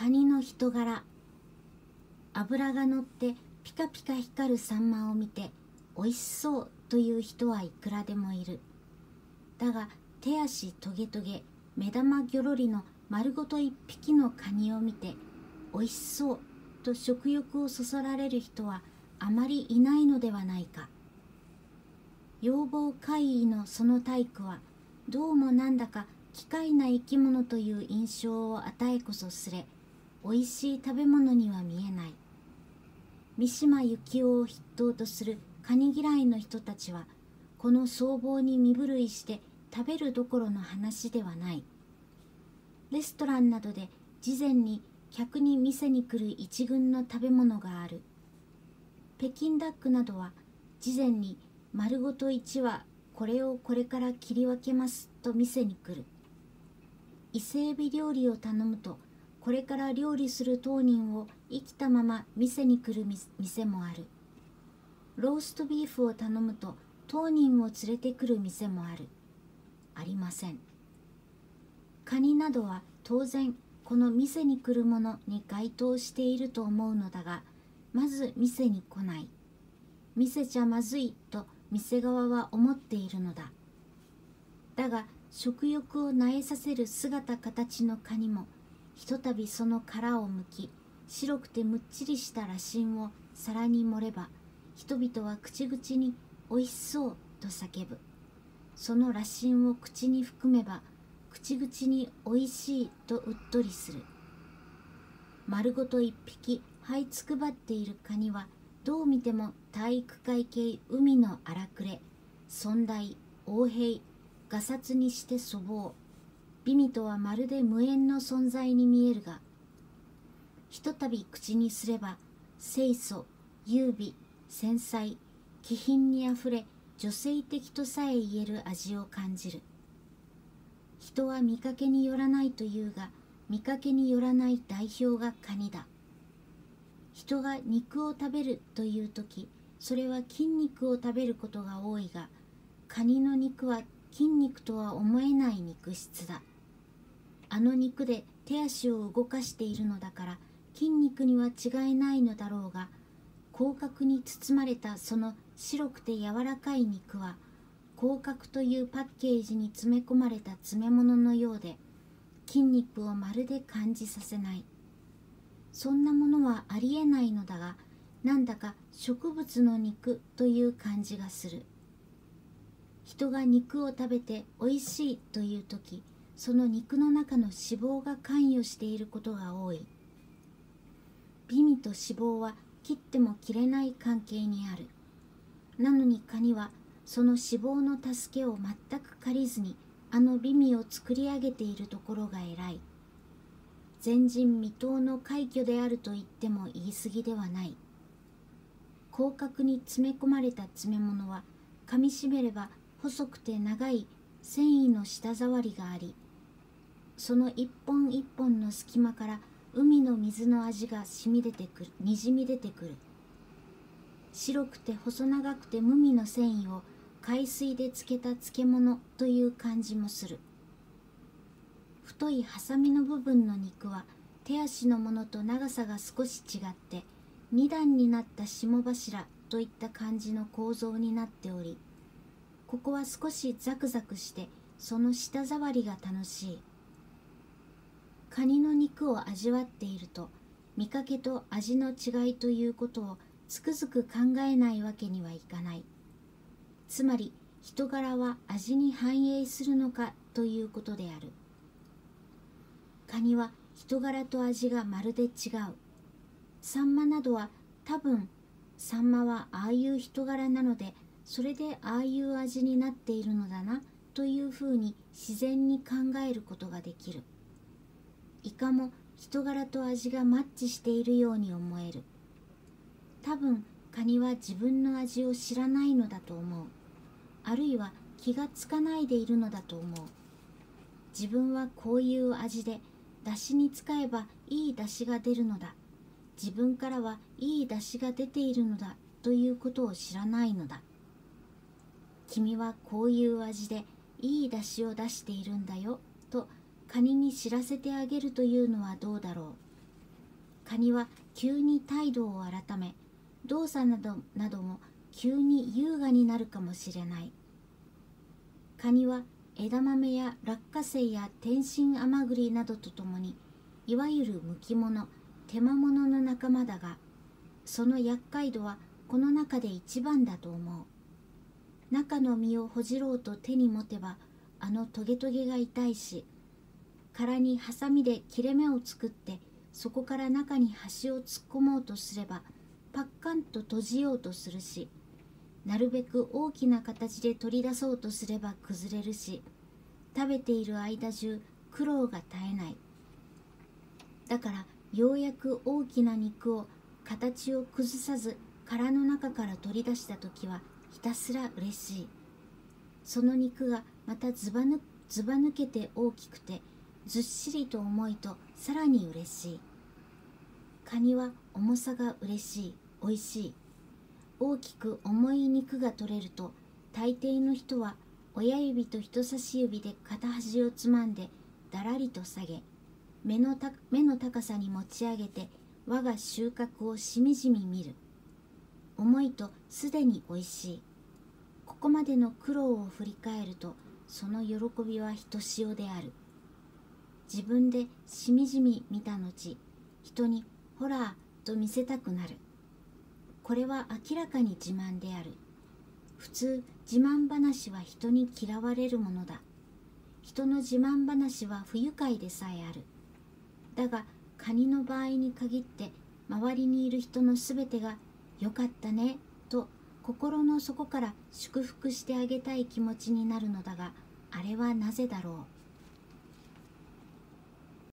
カニの人柄。脂がのってピカピカ光るサンマを見ておいしそうという人はいくらでもいる。だが手足トゲトゲ目玉ギョロリの丸ごと一匹のカニを見ておいしそうと食欲をそそられる人はあまりいないのではないか。要望怪異のその体育はどうもなんだか機械な生き物という印象を与えこそすれおいしい食べ物には見えない。三島由紀夫を筆頭とするカニ嫌いの人たちはこの僧帽に身震いして食べるどころの話ではない。レストランなどで事前に客に店に来る一群の食べ物がある。北京ダックなどは事前に丸ごと1羽これをこれから切り分けますと店に来る。伊勢海老料理を頼むとこれから料理する当人を生きたまま店に来る店もある。ローストビーフを頼むと当人を連れてくる店もある。ありません。カニなどは当然この店に来るものに該当していると思うのだがまず店に来ない。見せちゃまずいと店側は思っているのだ。だが食欲を萎えさせる姿形のカニもひとたびその殻をむき白くてむっちりした羅針を皿に盛れば人々は口々に「おいしそう」と叫ぶ。その羅針を口に含めば口々に「おいしい」とうっとりする。丸ごと一匹這いつくばっているカニはどう見ても体育会系海の荒くれ。尊大横平がさつにして粗暴。美味とはまるで無縁の存在に見えるがひとたび口にすれば清楚優美繊細気品にあふれ女性的とさえ言える味を感じる。人は見かけによらないというが見かけによらない代表がカニだ。人が肉を食べるという時それは筋肉を食べることが多いがカニの肉は筋肉とは思えない肉質だ。あの肉で手足を動かしているのだから筋肉には違いないのだろうが広角に包まれたその白くて柔らかい肉は広角というパッケージに詰め込まれた詰め物のようで筋肉をまるで感じさせない。そんなものはありえないのだがなんだか植物の肉という感じがする。人が肉を食べておいしいという時その肉の中の脂肪が関与していることが多い。美味と脂肪は切っても切れない関係にある。なのにカニはその脂肪の助けを全く借りずにあの美味を作り上げているところが偉い。前人未到の快挙であると言っても言い過ぎではない。広角に詰め込まれた詰め物は噛みしめれば細くて長い繊維の舌触りがありその一本一本の隙間から海の水の味が染み出てくるにじみ出てくる。白くて細長くて無味の繊維を海水で漬けた漬物という感じもする。太いハサミの部分の肉は手足のものと長さが少し違って2段になった霜柱といった感じの構造になっておりここは少しザクザクしてその舌触りが楽しい。カニの肉を味わっていると見かけと味の違いということをつくづく考えないわけにはいかない。つまり人柄は味に反映するのかということである。カニは人柄と味がまるで違う。サンマなどは多分サンマはああいう人柄なのでそれでああいう味になっているのだなというふうに自然に考えることができる。イカも人柄と味がマッチしているように思える。多分カニは自分の味を知らないのだと思う。あるいは気がつかないでいるのだと思う。自分はこういう味で出汁に使えばいい出汁が出るのだ。自分からはいい出汁が出ているのだ。ということを知らないのだ。君はこういう味でいい出汁を出しているんだよ。カニに知らせてあげるというのはどうだろう？カニは急に態度を改め動作などなども急に優雅になるかもしれない。カニは枝豆や落花生や天津甘栗などとともにいわゆるむき物手間物の仲間だがその厄介度はこの中で一番だと思う。中の実をほじろうと手に持てばあのトゲトゲが痛いし殻にハサミで切れ目を作ってそこから中に端を突っ込もうとすればパッカンと閉じようとするしなるべく大きな形で取り出そうとすれば崩れるし食べている間中苦労が絶えない。だからようやく大きな肉を形を崩さず殻の中から取り出した時はひたすら嬉しい。その肉がまたずばぬずば抜けて大きくてずっしりと重いとさらに嬉しい。カニは重さが嬉しい美味しい。大きく重い肉が取れると大抵の人は親指と人差し指で片端をつまんでだらりと下げ目のた目の高さに持ち上げて我が収穫をしみじみ見る。重いとすでにおいしい。ここまでの苦労を振り返るとその喜びはひとしおである。自分でしみじみ見た後人に「ほら」と見せたくなる。これは明らかに自慢である。普通自慢話は人に嫌われるものだ。人の自慢話は不愉快でさえある。だがカニの場合に限って周りにいる人のすべてが「よかったね」と心の底から祝福してあげたい気持ちになるのだがあれはなぜだろう。